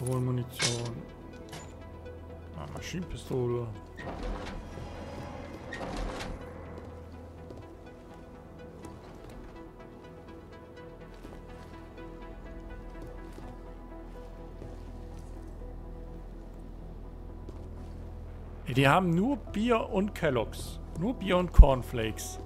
Pistolenmunition. Ah, Maschinenpistole. Die haben nur Bier und Kelloggs. Nur Bier und Cornflakes.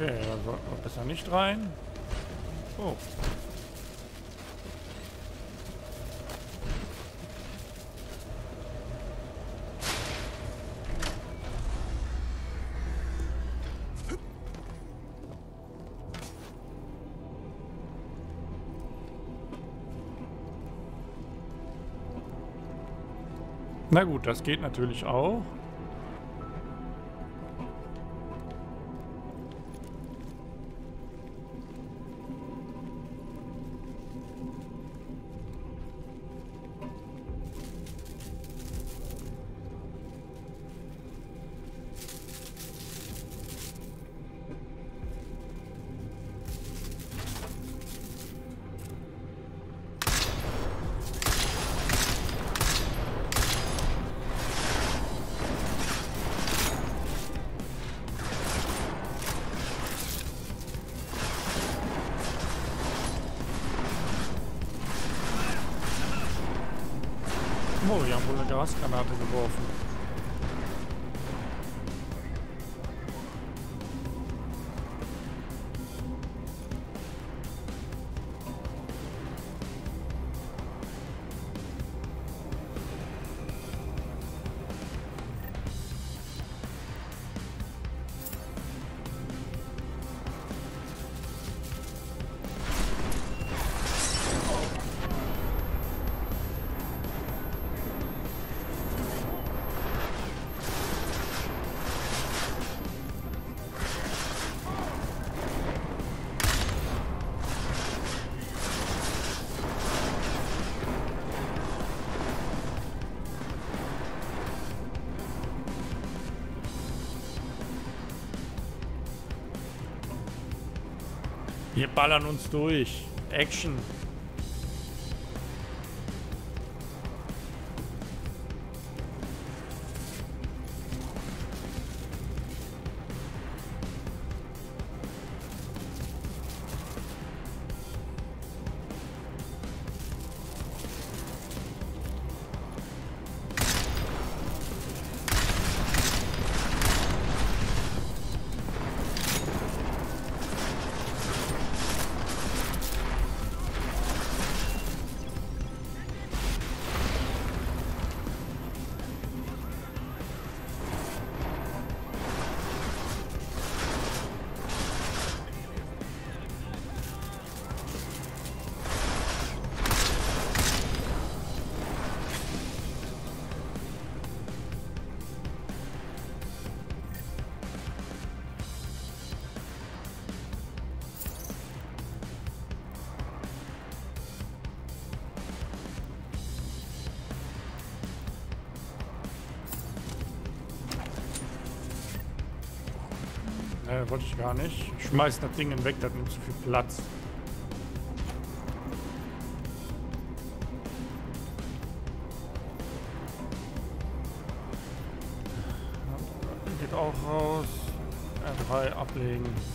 Okay, da sollten wir besser nicht rein. Oh. Na gut, das geht natürlich auch. Oh, die haben wohl eine Gasgranate geworfen. Wir ballern uns durch. Action. Äh, wollte ich gar nicht. Ich schmeiß das Ding weg, das nimmt zu viel Platz. Geht auch raus. R3 ablegen. Ablegen.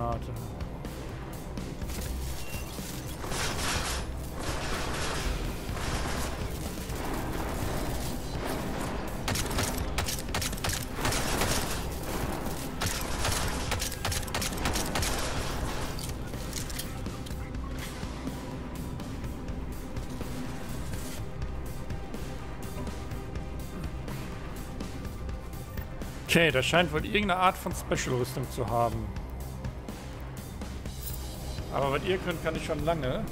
MP-Granate. Okay, das scheint wohl irgendeine Art von Special-Rüstung zu haben. Aber was ihr könnt, kann ich schon lange.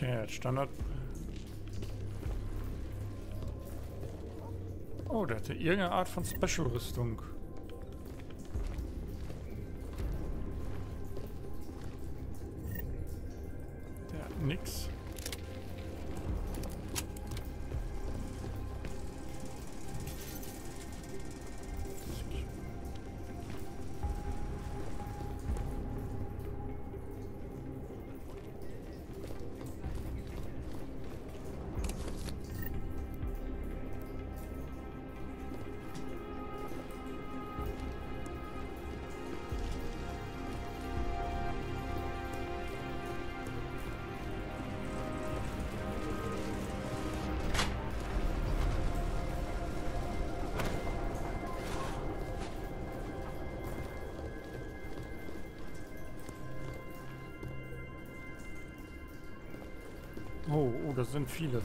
Okay, Standard. Oh, der hatte irgendeine Art von Special-Rüstung. Der hat nix. Oh, oh, das sind viele.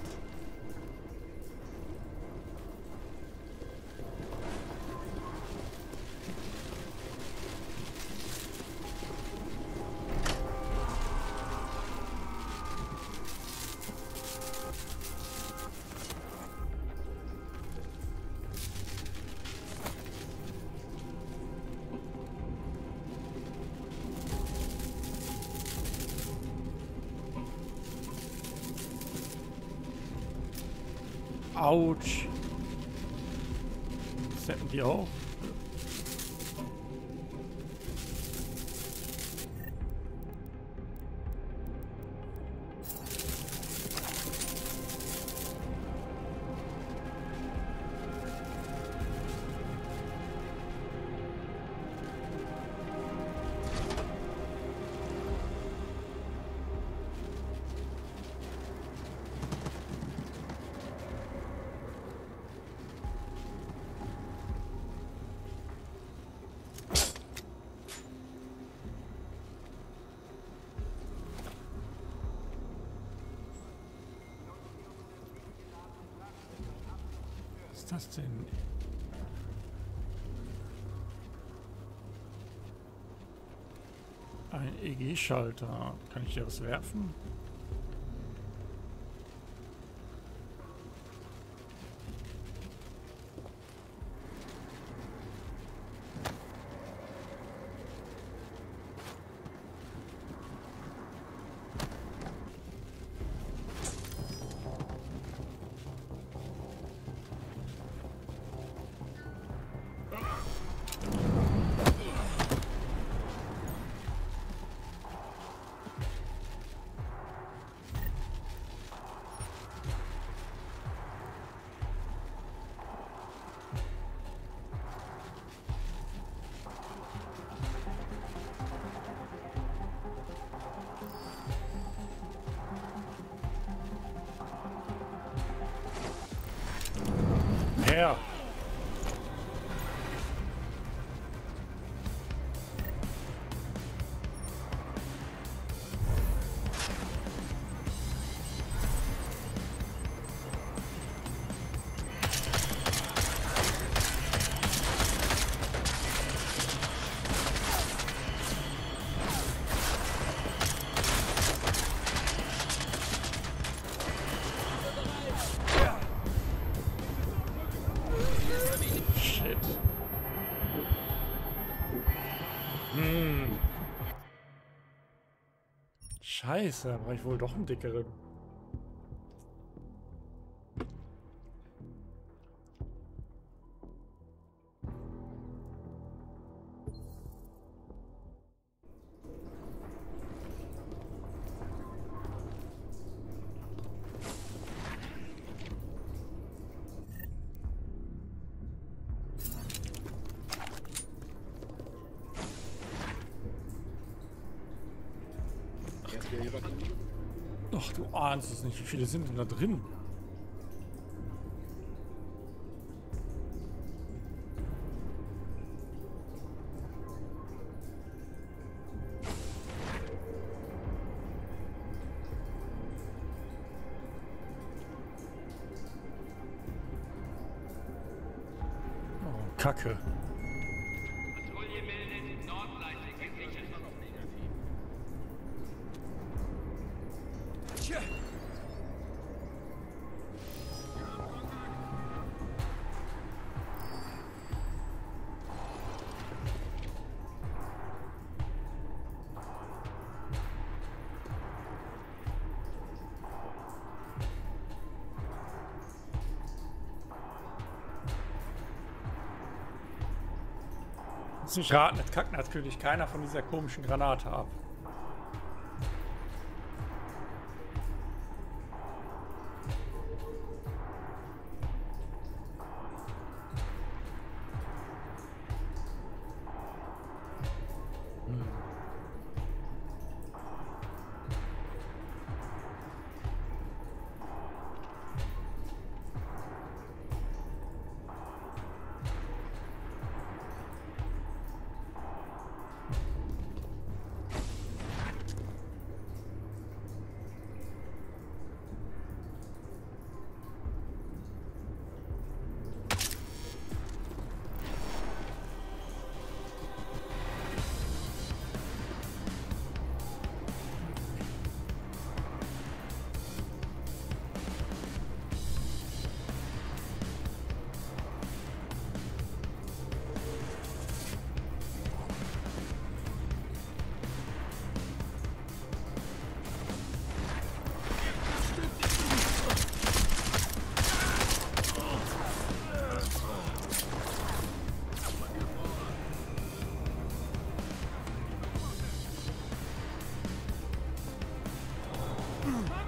Autsch. Das hätten die auch. Ist das denn? Ein EG-Schalter. Kann ich dir was werfen? yeah. Hm. Scheiße, war ich wohl doch einen dickeren. Ahnst es nicht. Wie viele sind denn da drin? Oh, Kacke. Mich raten, es kackt natürlich keiner von dieser komischen Granate ab. Mm-hmm.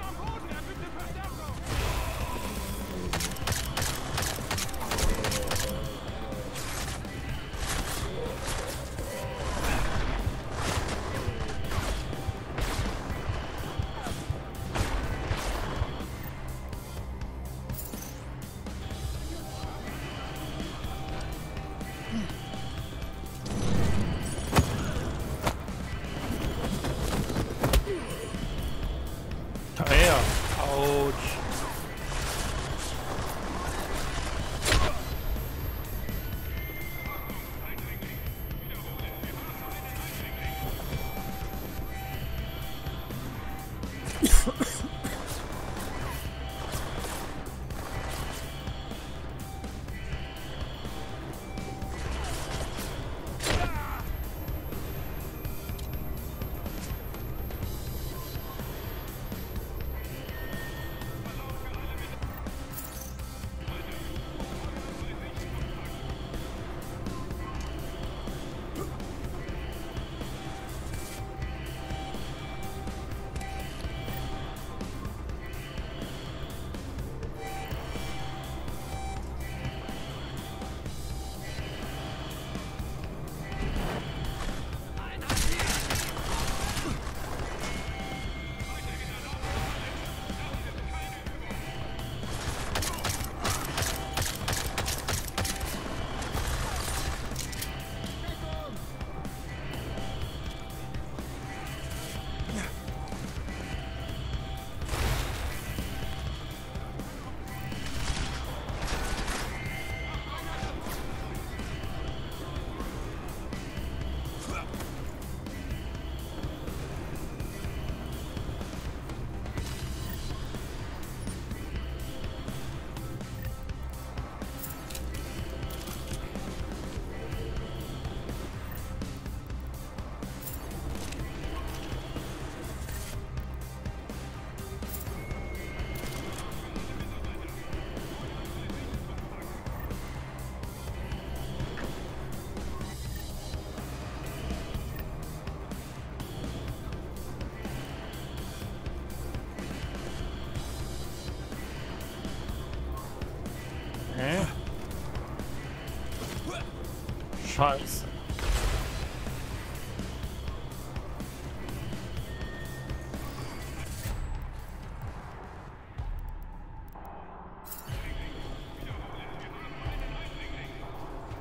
Scheiße.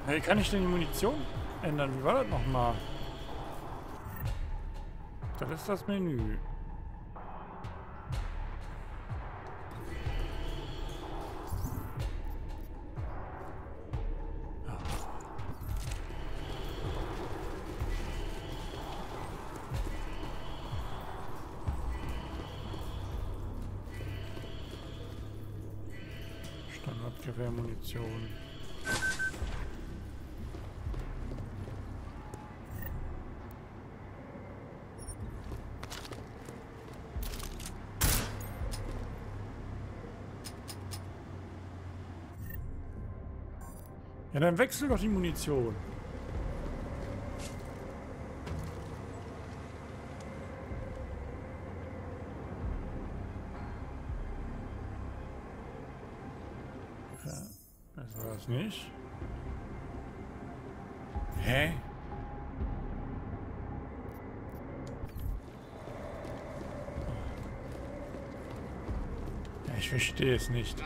Hey, kann ich denn die Munition ändern? Wie war das nochmal? Das ist das Menü. Standardgewehrmunition. Ja, dann wechsel doch die Munition. Ja, das war es nicht. Hä? Ich verstehe es nicht.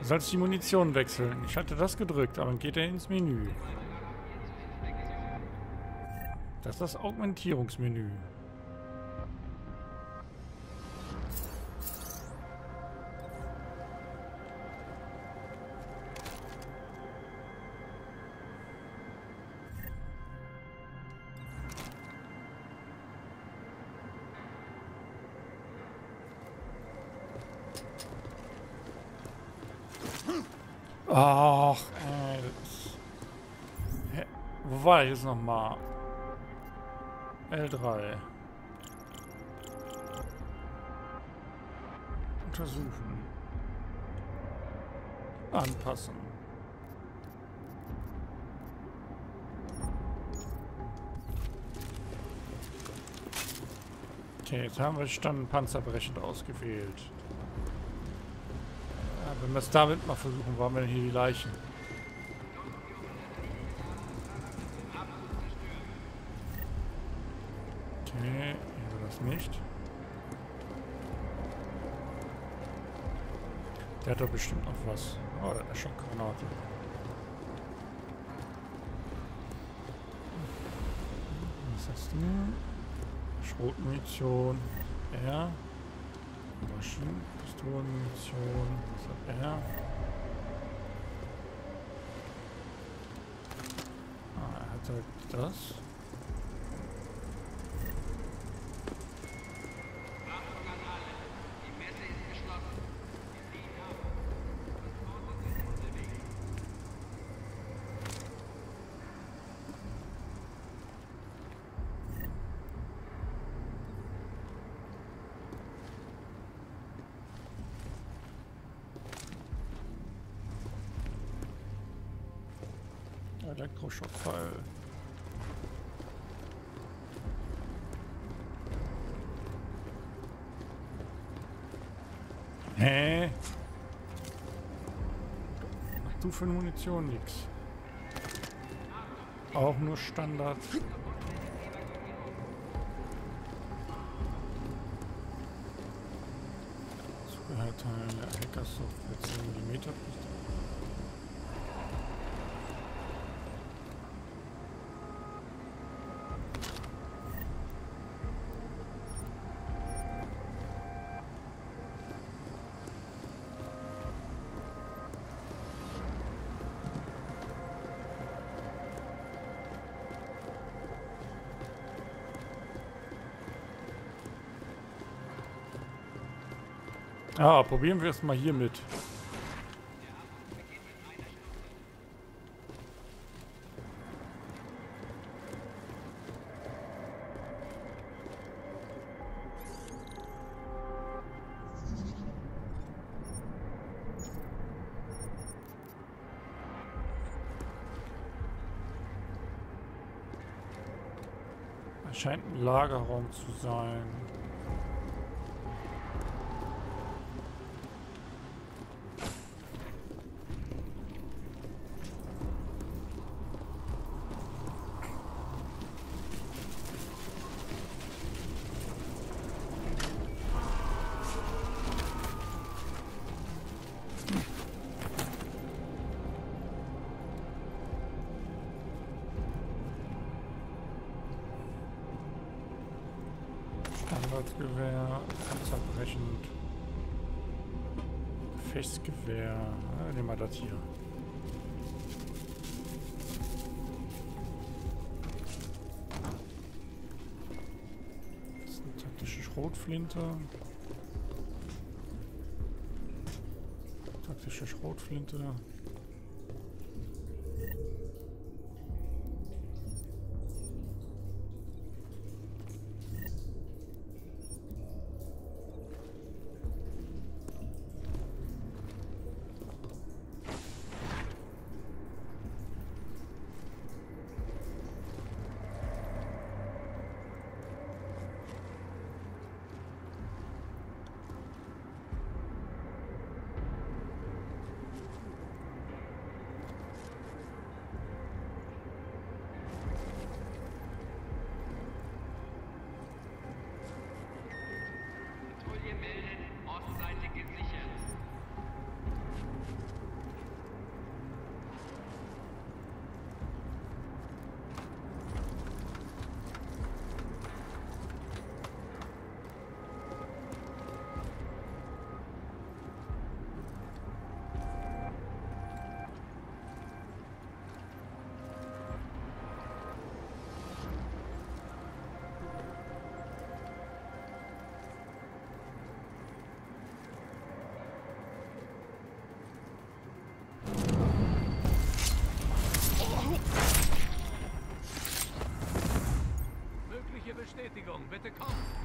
Du sollst die Munition wechseln. Ich hatte das gedrückt, aber dann geht er ins Menü. Das ist das Augmentierungsmenü. Wo war ich jetzt nochmal? L3. Untersuchen. Anpassen. Okay, jetzt haben wir Stand panzerbrechend ausgewählt. Ja, wenn wir es damit mal versuchen, wo haben wir hier die Leichen? Okay, hier war das nicht. Der hat doch bestimmt noch was. Oh, der hat eine Schockgranate. Was hast du? Schrotmunition. R. Maschinenpistolenmunition. Was hat er? Ah, er hat halt das. Elektroschockfall. Hä? Ach du für Munition nix. Auch nur Standard. Zubehörteile, Hackersoftware 10 mm. Ah, probieren wir es mal hier mit. Scheint ein Lagerraum zu sein. Hier. Das ist eine taktische Schrotflinte. Taktische Schrotflinte. long, better come.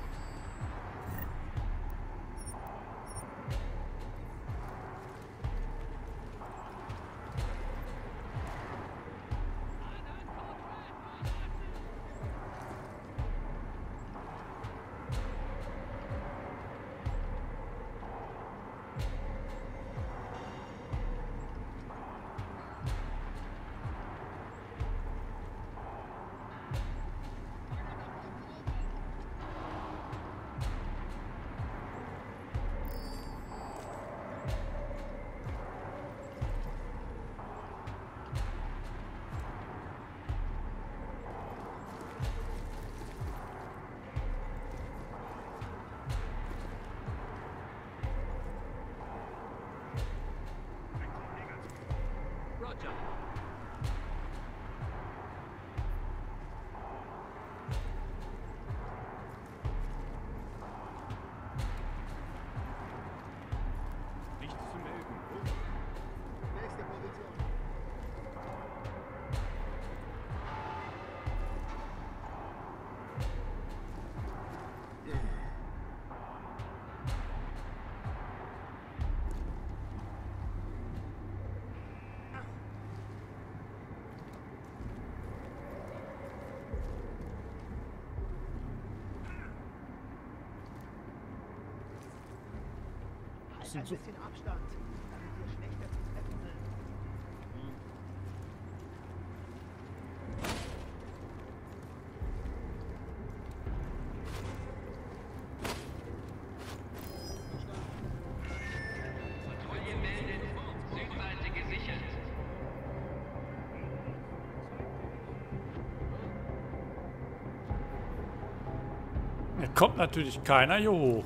Halt ein bisschen Abstand, damit wir schlechter zu treffen sind. Patrouille meldet, Südseite gesichert. Da kommt natürlich keiner hier hoch.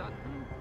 Pakistan.